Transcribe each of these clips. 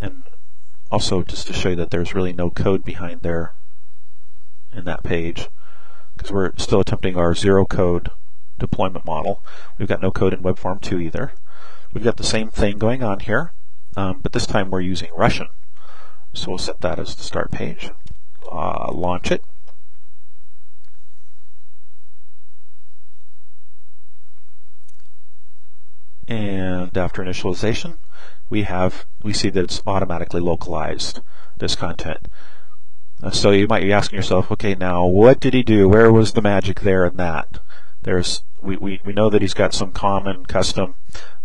and also just to show you that there's really no code behind there in that page because we're still attempting our zero code deployment model. We've got no code in WebForm 2 either. We've got the same thing going on here, um, but this time we're using Russian. So we'll set that as the start page. Uh, launch it. And after initialization, we have we see that it's automatically localized this content. Uh, so you might be asking yourself, okay, now what did he do? Where was the magic there in that? There's we, we, we know that he's got some common custom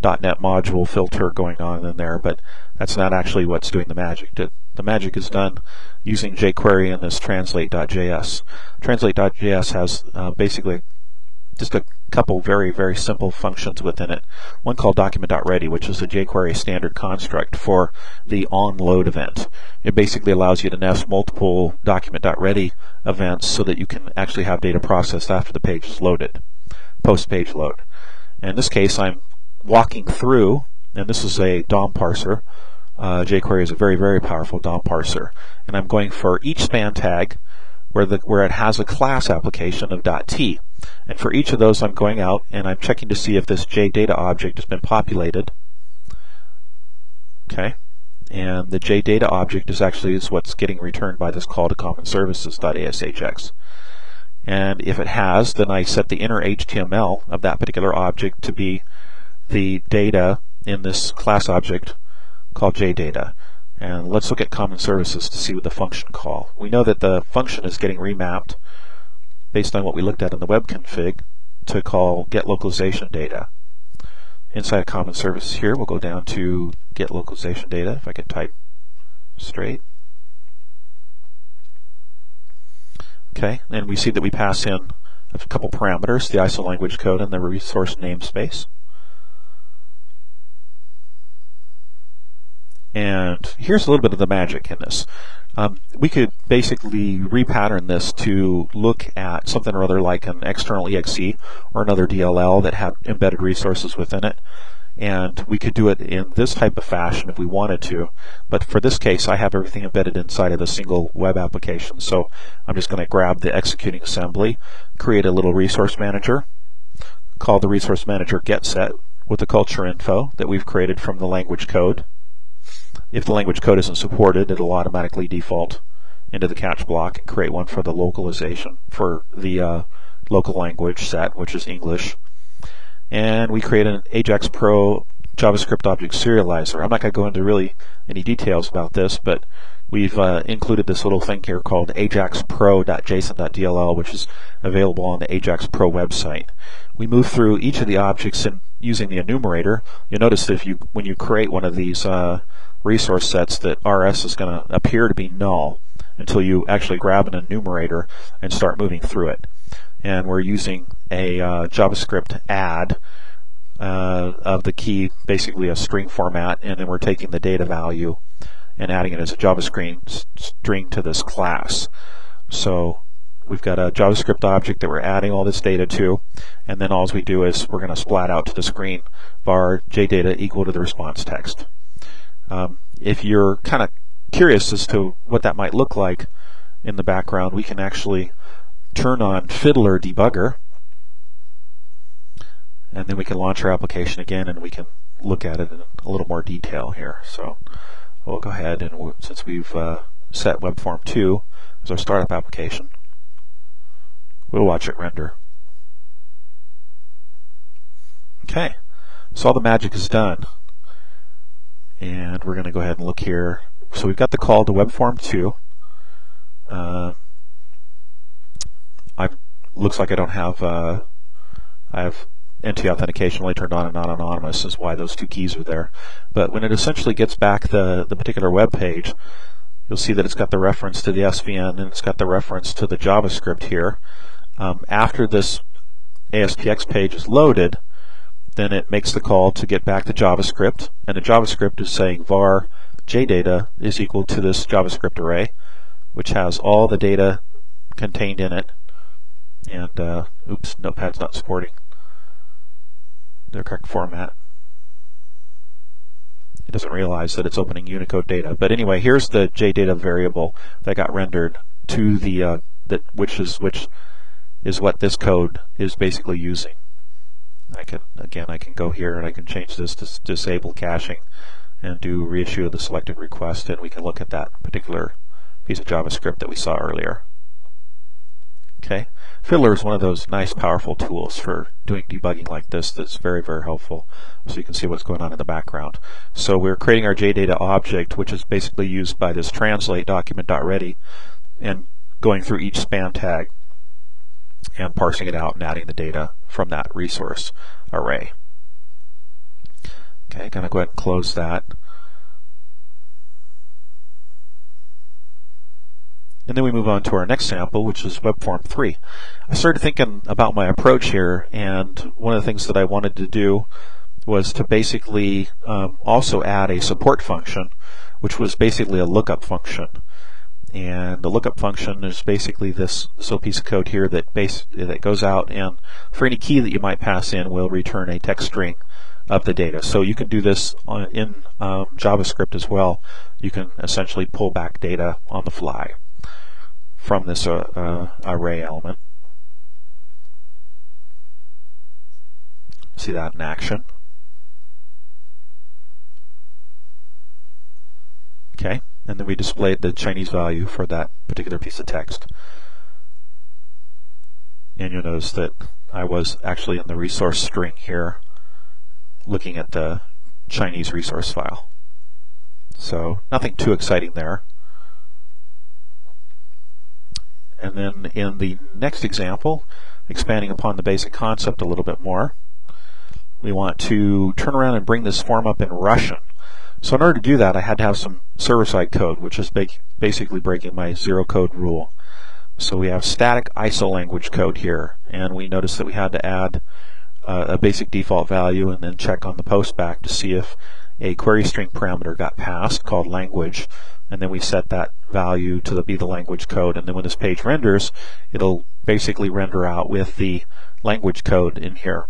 .NET module filter going on in there, but that's not actually what's doing the magic. The, the magic is done using jQuery and this translate.js. Translate.js has uh, basically just a couple very, very simple functions within it. One called document.ready, which is a jQuery standard construct for the onload event. It basically allows you to nest multiple document.ready events so that you can actually have data processed after the page is loaded, post-page load. In this case, I'm walking through, and this is a DOM parser. Uh, jQuery is a very, very powerful DOM parser. And I'm going for each span tag where, the, where it has a class application of .t. And for each of those, I'm going out and I'm checking to see if this JData object has been populated. Okay, and the JData object is actually is what's getting returned by this call to common services.ashx. And if it has, then I set the inner HTML of that particular object to be the data in this class object called JData. And let's look at common services to see what the function call. We know that the function is getting remapped based on what we looked at in the web config to call get localization data. Inside common services here, we'll go down to get localization data, if I can type straight. Okay, and we see that we pass in a couple parameters, the ISO language code and the resource namespace. And here's a little bit of the magic in this. Um, we could basically repattern this to look at something or other like an external exe or another DLL that had embedded resources within it. And we could do it in this type of fashion if we wanted to. But for this case, I have everything embedded inside of the single web application. So I'm just going to grab the executing assembly, create a little resource manager, call the resource manager getSet with the culture info that we've created from the language code. If the language code isn't supported, it'll automatically default into the catch block and create one for the localization for the uh, local language set, which is English. And we create an Ajax Pro JavaScript object serializer. I'm not going to go into really any details about this, but we've uh, included this little thing here called ajaxpro.json.dll, which is available on the Ajax Pro website. We move through each of the objects and using the enumerator. You'll notice that if you when you create one of these uh, resource sets that RS is going to appear to be null until you actually grab an enumerator and start moving through it. And we're using a uh, JavaScript add uh, of the key, basically a string format, and then we're taking the data value and adding it as a JavaScript string to this class. So we've got a JavaScript object that we're adding all this data to, and then all we do is we're going to splat out to the screen var jdata equal to the response text. Um, if you're kind of curious as to what that might look like in the background, we can actually turn on Fiddler Debugger, and then we can launch our application again and we can look at it in a little more detail here. So we'll go ahead and since we've uh, set WebForm 2 as our startup application, we'll watch it render. Okay, so all the magic is done. And we're going to go ahead and look here. So we've got the call to WebForm 2. Uh, I looks like I don't have uh, I have NT authentication only turned on and not anonymous is why those two keys are there. But when it essentially gets back the, the particular web page, you'll see that it's got the reference to the SVN and it's got the reference to the JavaScript here. Um, after this ASPX page is loaded, then it makes the call to get back to JavaScript, and the JavaScript is saying var jdata is equal to this JavaScript array, which has all the data contained in it. And, uh, oops, Notepad's not supporting the correct format. it doesn't realize that it's opening Unicode data. But anyway, here's the JData variable that got rendered to the uh, that which is which is what this code is basically using. I can again I can go here and I can change this to disable caching and do reissue of the selected request and we can look at that particular piece of JavaScript that we saw earlier. Okay, Fiddler is one of those nice powerful tools for doing debugging like this that's very very helpful so you can see what's going on in the background. So we're creating our JData object which is basically used by this translate document.ready and going through each span tag and parsing it out and adding the data from that resource array. Okay, to go ahead and close that. And then we move on to our next sample, which is web form 3. I started thinking about my approach here, and one of the things that I wanted to do was to basically um, also add a support function, which was basically a lookup function. And the lookup function is basically this, little piece of code here that base that goes out and for any key that you might pass in will return a text string of the data. So you can do this on, in um, JavaScript as well. You can essentially pull back data on the fly from this uh, uh, array element. See that in action. Okay and then we displayed the Chinese value for that particular piece of text. And you'll notice that I was actually in the resource string here looking at the Chinese resource file. So nothing too exciting there. And then in the next example, expanding upon the basic concept a little bit more, we want to turn around and bring this form up in Russian. So in order to do that, I had to have some server-side code, which is basically breaking my zero code rule. So we have static ISO language code here, and we noticed that we had to add uh, a basic default value and then check on the postback to see if a query string parameter got passed called language, and then we set that value to the, be the language code, and then when this page renders, it'll basically render out with the language code in here.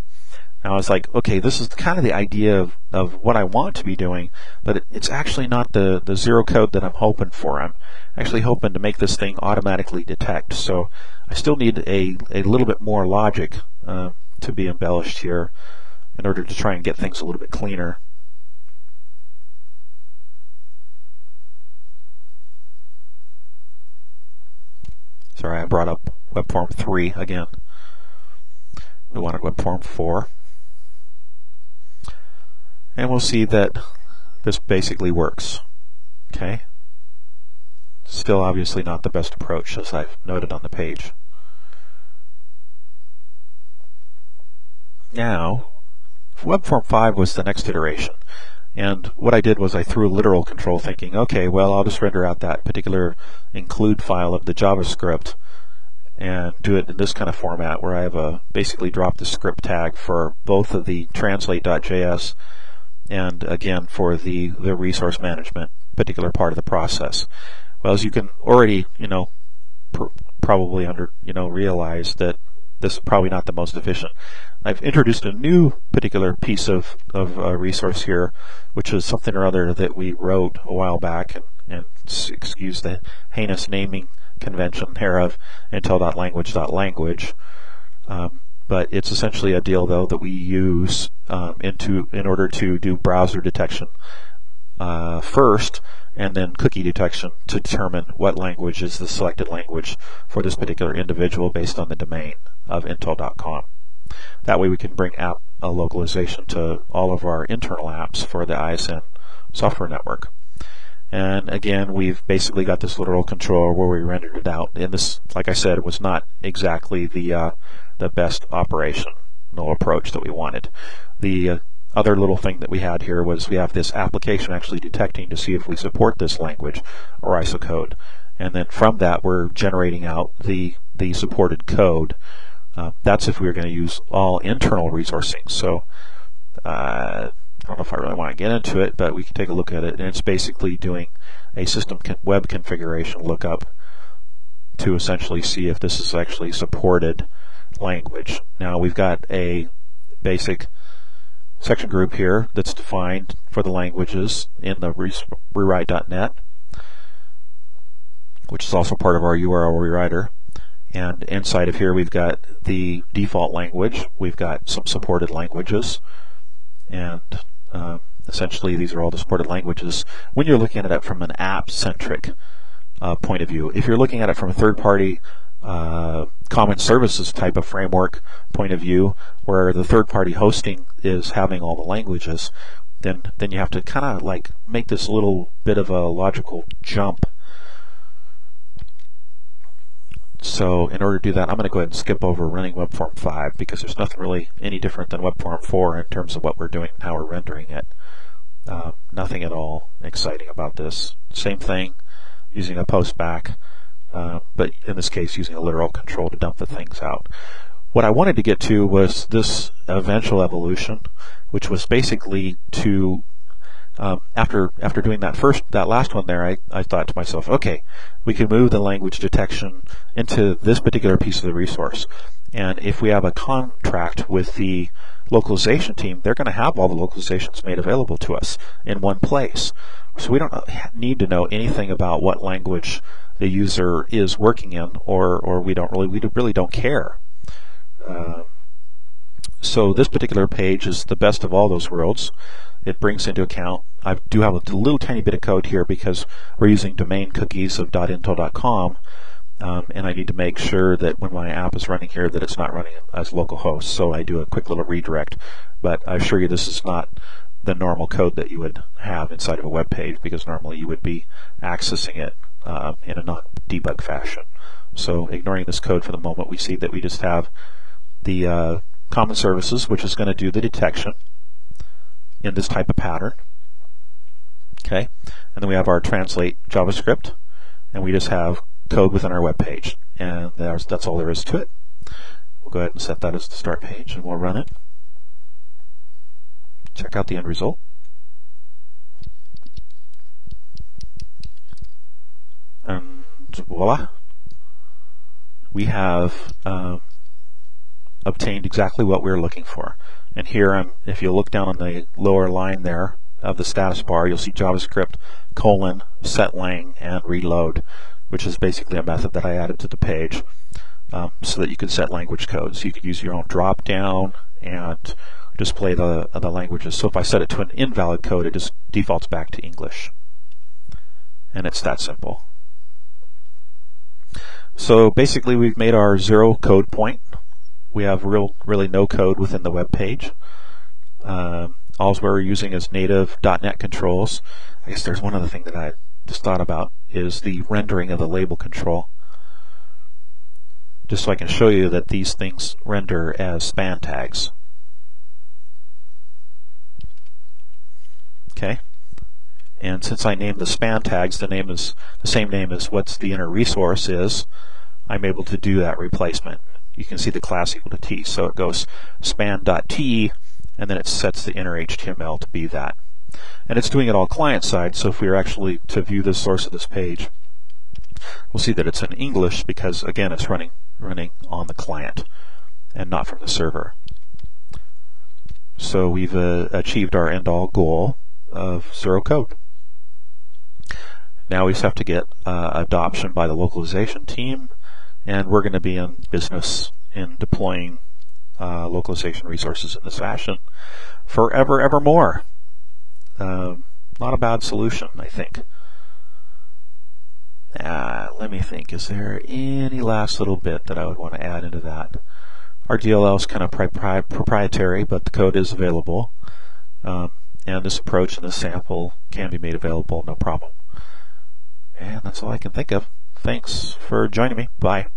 And I was like, okay, this is kind of the idea of, of what I want to be doing, but it, it's actually not the, the zero code that I'm hoping for. I'm actually hoping to make this thing automatically detect. So I still need a, a little bit more logic uh, to be embellished here in order to try and get things a little bit cleaner. Sorry, I brought up web form 3 again. We wanted web form 4 and we'll see that this basically works. Okay? Still obviously not the best approach as I've noted on the page. Now, WebForm 5 was the next iteration. And what I did was I threw a literal control thinking, okay, well, I'll just render out that particular include file of the JavaScript and do it in this kind of format where I have a basically drop the script tag for both of the translate.js and again for the, the resource management particular part of the process. Well, as you can already, you know, pr probably under, you know, realize that this is probably not the most efficient. I've introduced a new particular piece of, of uh, resource here, which is something or other that we wrote a while back, and, and excuse the heinous naming convention here of intel.language.language. Um, but it's essentially a DLL though that we use um, into in order to do browser detection uh, first and then cookie detection to determine what language is the selected language for this particular individual based on the domain of intel.com. That way we can bring app uh, localization to all of our internal apps for the ISN software network. And again, we've basically got this literal control where we rendered it out. And this, like I said, was not exactly the uh, the best operational approach that we wanted. The uh, other little thing that we had here was we have this application actually detecting to see if we support this language or ISO code. And then from that, we're generating out the, the supported code. Uh, that's if we are going to use all internal resourcing. So uh, I don't know if I really want to get into it, but we can take a look at it. And it's basically doing a system web configuration lookup to essentially see if this is actually supported language. Now we've got a basic section group here that's defined for the languages in the rewrite.net, which is also part of our URL rewriter. And inside of here, we've got the default language. We've got some supported languages. And uh, essentially, these are all the supported languages. When you're looking at it from an app-centric uh, point of view, if you're looking at it from a third-party uh, common services type of framework point of view, where the third-party hosting is having all the languages, then then you have to kind of like make this little bit of a logical jump. So in order to do that, I'm going to go ahead and skip over running WebForm 5 because there's nothing really any different than WebForm 4 in terms of what we're doing and how we're rendering it. Uh, nothing at all exciting about this. Same thing, using a postback. Uh, but in this case using a literal control to dump the things out. What I wanted to get to was this eventual evolution, which was basically to um, after after doing that first that last one there, I, I thought to myself, okay, we can move the language detection into this particular piece of the resource. And if we have a contract with the localization team, they're going to have all the localizations made available to us in one place. So we don't need to know anything about what language the user is working in, or or we don't really we really don't care. Uh, so this particular page is the best of all those worlds. It brings into account, I do have a little tiny bit of code here because we're using domain cookies of .intel.com, um, and I need to make sure that when my app is running here that it's not running as localhost. So I do a quick little redirect, but I assure you this is not the normal code that you would have inside of a web page because normally you would be accessing it uh, in a non-debug fashion. So ignoring this code for the moment, we see that we just have the uh, common services, which is going to do the detection in this type of pattern. Okay, and then we have our translate JavaScript, and we just have code within our web page, and that's all there is to it. We'll go ahead and set that as the start page, and we'll run it. Check out the end result. And voila, we have uh, obtained exactly what we are looking for. And here, I'm, if you look down on the lower line there of the status bar, you'll see JavaScript colon set lang and reload, which is basically a method that I added to the page um, so that you can set language codes. You could use your own drop down and display the, the languages. So if I set it to an invalid code, it just defaults back to English. And it's that simple. So basically we've made our zero code point. We have real, really no code within the web page. Um, all we're using is native .NET controls. I guess there's one other thing that I just thought about is the rendering of the label control. Just so I can show you that these things render as span tags. Okay. And since I named the span tags, the name is the same name as what the inner resource is, I'm able to do that replacement. You can see the class equal to t, so it goes span.t, and then it sets the inner HTML to be that. And it's doing it all client side, so if we are actually to view the source of this page, we'll see that it's in English because, again, it's running, running on the client and not from the server. So we've uh, achieved our end-all goal of zero code. Now we just have to get uh, adoption by the localization team, and we're going to be in business in deploying uh, localization resources in this fashion forever, evermore. Uh, not a bad solution, I think. Uh, let me think. Is there any last little bit that I would want to add into that? Our DLL is kind of pri proprietary, but the code is available. Um, and this approach and this sample can be made available, no problem. And that's all I can think of. Thanks for joining me. Bye.